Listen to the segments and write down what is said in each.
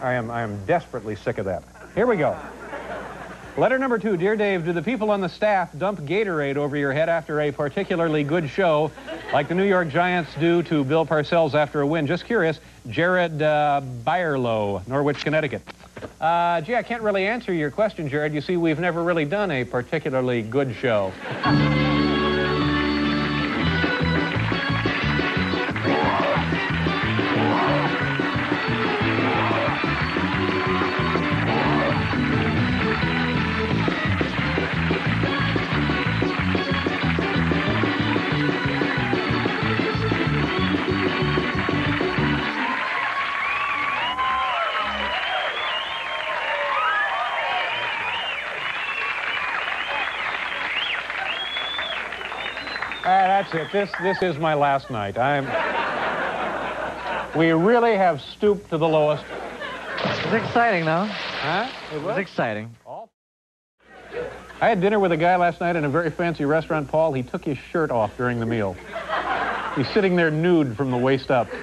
I am, I am desperately sick of that. Here we go. Letter number two. Dear Dave, do the people on the staff dump Gatorade over your head after a particularly good show, like the New York Giants do to Bill Parcells after a win? Just curious. Jared uh, Byerlow, Norwich, Connecticut. Uh, gee, I can't really answer your question, Jared. You see, we've never really done a particularly good show. That's it. This, this is my last night. I'm. We really have stooped to the lowest. It was exciting, though. Huh? It was exciting. I had dinner with a guy last night in a very fancy restaurant, Paul. He took his shirt off during the meal. He's sitting there nude from the waist up.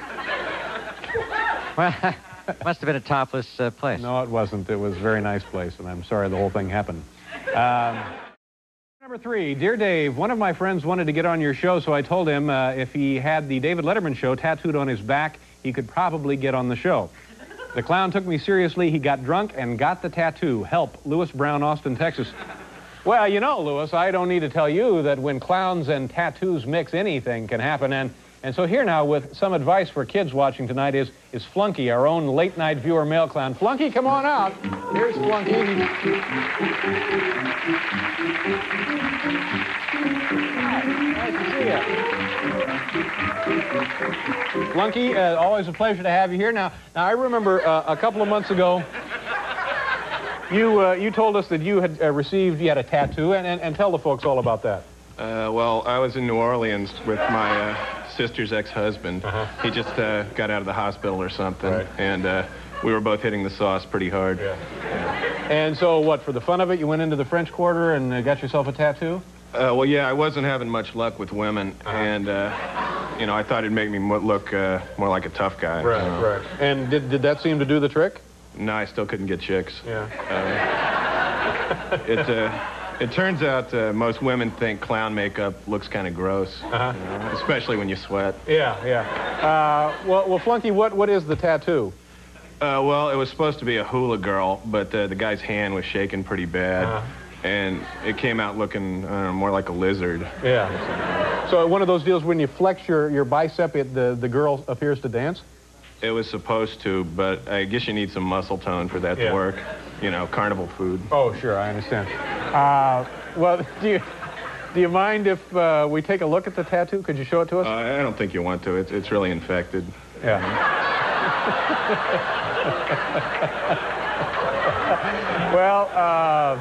Well, must have been a topless uh, place. No, it wasn't. It was a very nice place, and I'm sorry the whole thing happened. Um, number three, dear Dave, one of my friends wanted to get on your show, so I told him uh, if he had the David Letterman show tattooed on his back, he could probably get on the show. The clown took me seriously. He got drunk and got the tattoo. Help, Lewis Brown, Austin, Texas. Well, you know, Lewis, I don't need to tell you that when clowns and tattoos mix, anything can happen. And, and so here now with some advice for kids watching tonight is, is Flunky, our own late-night viewer mail clown. Flunky, come on out. Here's Flunky. Nice to see you. Flunky, uh, always a pleasure to have you here. Now, now I remember uh, a couple of months ago, you, uh, you told us that you had uh, received, you had a tattoo, and, and, and tell the folks all about that. Uh, well, I was in New Orleans with my uh, sister's ex-husband. Uh-huh. He just uh, got out of the hospital or something, Right. and uh, we were both hitting the sauce pretty hard. And so, what, for the fun of it, you went into the French Quarter and uh, got yourself a tattoo? Uh, well, yeah, I wasn't having much luck with women, Uh-huh. and uh, you know, I thought it'd make me look uh, more like a tough guy. you know. And did, did that seem to do the trick? No, I still couldn't get chicks. Yeah. It uh, it turns out uh, most women think clown makeup looks kind of gross, Uh-huh. you know, especially when you sweat. Yeah, yeah. Uh, well, well, Flunky, what, what is the tattoo? Uh, well, it was supposed to be a hula girl, but uh, the guy's hand was shaking pretty bad. Uh-huh. And it came out looking I more like a lizard. Yeah. So one of those deals when you flex your, your bicep, it, the, the girl appears to dance? It was supposed to, but I guess you need some muscle tone for that Yeah. to work. You know, carnival food. Oh, sure, I understand. Uh, well, do you, do you mind if uh, we take a look at the tattoo? Could you show it to us? Uh, I don't think you want to. It's, it's really infected. yeah. well, uh,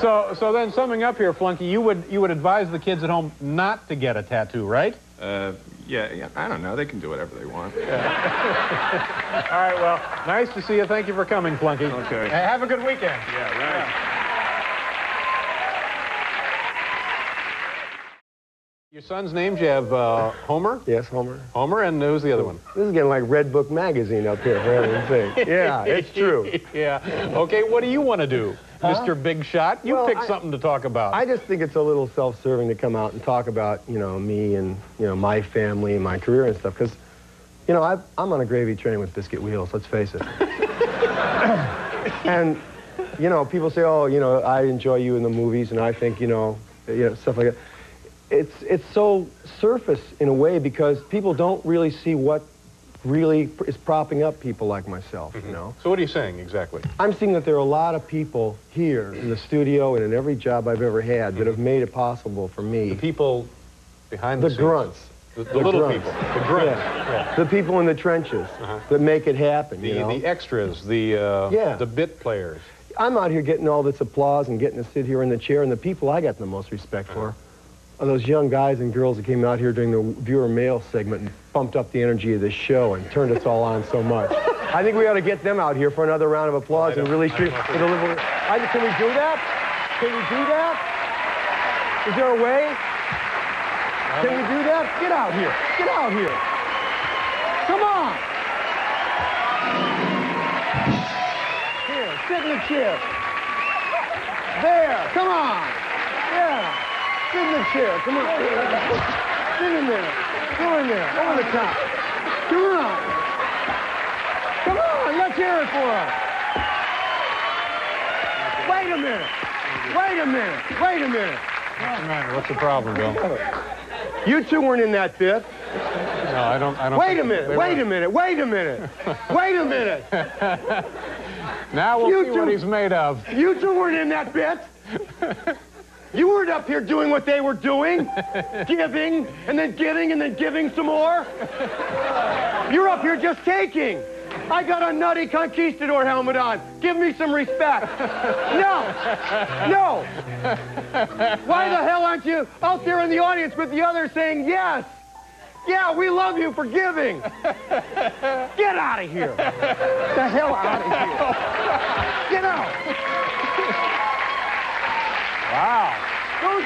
so so then summing up here, Flunky, you would you would advise the kids at home not to get a tattoo, right? Uh, yeah, yeah, I don't know. They can do whatever they want. All right. Well, nice to see you. Thank you for coming, Flunky. Okay. Hey, have a good weekend. Yeah, right. Your son's names, you have uh, Homer? Yes, Homer. Homer, and who's the other one? This is getting like Redbook magazine up here for everything. yeah, it's true. yeah. Okay, what do you want to do, Mr. Big Shot? You Well, pick I- something to talk about. I just think it's a little self-serving to come out and talk about, you know, me and, you know, my family and my career and stuff. Because, you know, I, I'm on a gravy train with biscuit wheels, let's face it. and, you know, people say, oh, you know, I enjoy you in the movies, and I think, you know, you know, stuff like that. It's, it's so surface in a way because people don't really see what really is propping up people like myself, you mm-hmm. know? so what are you saying exactly? I'm seeing that there are a lot of people here in the studio and in every job I've ever had that mm-hmm. have made it possible for me. The people behind the, The grunts. The, the little grunts. people. The grunts. Yeah. Yeah. The people in the trenches uh-huh. that make it happen, The, you know? the extras, the, uh, Yeah. the bit players. I'm out here getting all this applause and getting to sit here in the chair, and the people I got the most respect uh-huh. for those young guys and girls that came out here during the viewer mail segment and bumped up the energy of this show and turned us all on so much. I think we ought to get them out here for another round of applause and really treat. a little- I, can we do that? Can we do that? Is there a way? Can we do that? Get out here. Get out here. Come on. Here, Sit in the chair. There. Come on. Yeah. Sit in the chair. Come on. Sit in there. Go in there. Over the top. Come on. Come on. Let's hear it for him. Wait a minute. Wait a minute. Wait a minute. What's the matter? What's the problem, Bill? You two weren't in that fifth. No, I don't. I don't. Wait a minute. Wait a minute. Wait a minute. Wait a minute. Now we'll You see what he's made of. You two weren't in that bit. You weren't up here doing what they were doing, giving, and then giving, and then giving some more. You're up here just taking. I got a nutty conquistador helmet on. Give me some respect. No, no. Why the hell aren't you out there in the audience with the others saying yes? Yeah, we love you for giving. Get out of here. The hell out of here. Get out. Wow. Those,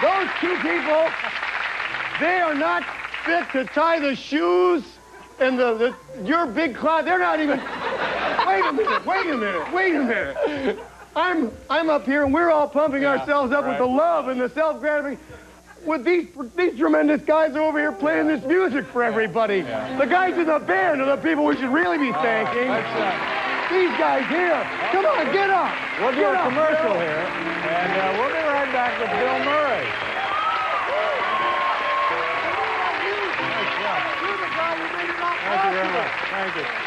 those two people, they are not fit to tie the shoes and the, the your big cloud. They're not even. Wait a minute. Wait a minute. Wait a minute. I'm I'm up here and we're all pumping ourselves up with the love and the self gratification. With these these tremendous guys over here playing this music for everybody. The guys in the band are the people we should really be thanking. These guys here. Come on, get up. We'll do Get a up, commercial here, and uh, we'll be right back with Bill Murray. You're the guy who made it all Thank you very much. Thank you.